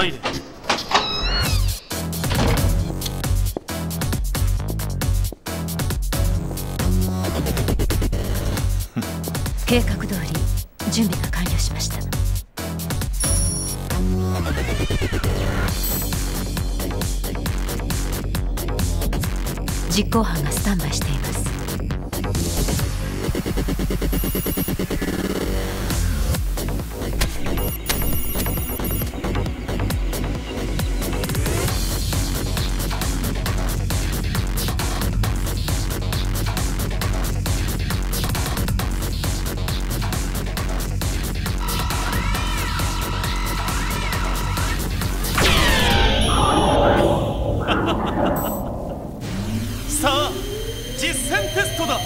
入れ計画通り準備が完了しました。実行犯がスタンバイしています。実践テストだ。